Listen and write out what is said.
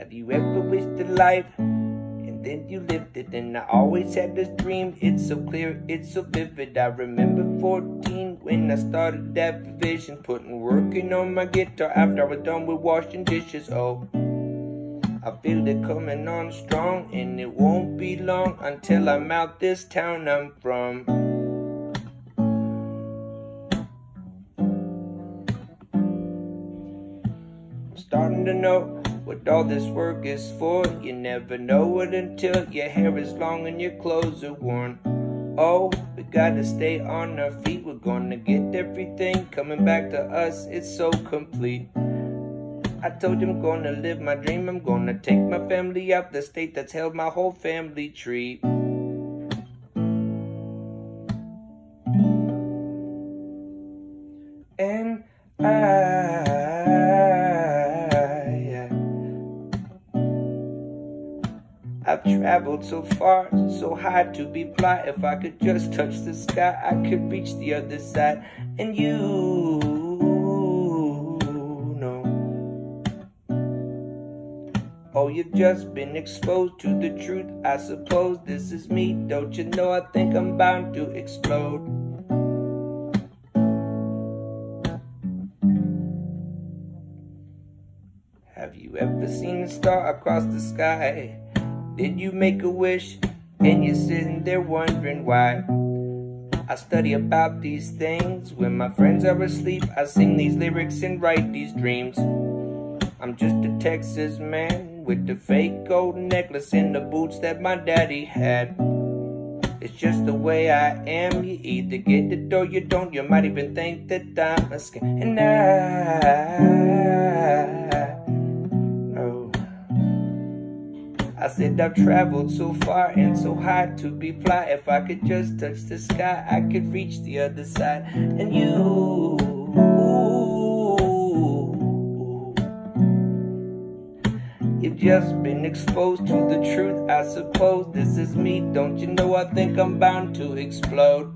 Have you ever wished a life and then you lived it? And I always had this dream. It's so clear, it's so vivid. I remember 14 when I started that vision, putting working on my guitar after I was done with washing dishes. Oh. I feel it coming on strong, and it won't be long until I'm out this town I'm from. I'm starting to know what all this work is for. You never know it until your hair is long and your clothes are worn. Oh, we gotta stay on our feet. We're gonna get everything coming back to us. It's so complete. I told him I'm gonna live my dream. I'm gonna take my family out the state that's held my whole family tree. I've traveled so far, so high to be fly. If I could just touch the sky, I could reach the other side. And you. Know. Oh, you've just been exposed to the truth. I suppose this is me. Don't you know? I think I'm bound to explode. Have you ever seen a star across the sky? Did you make a wish and you're sitting there wondering why? I study about these things when my friends are asleep. I sing these lyrics and write these dreams. I'm just a Texas man with the fake gold necklace and the boots that my daddy had. It's just the way I am. You either get it or you don't. You might even think that I'm a scam. And I, I said I've traveled so far and so high to be fly. If I could just touch the sky, I could reach the other side. And you. You've just been exposed to the truth, I suppose. This is me, don't you know? I think I'm bound to explode.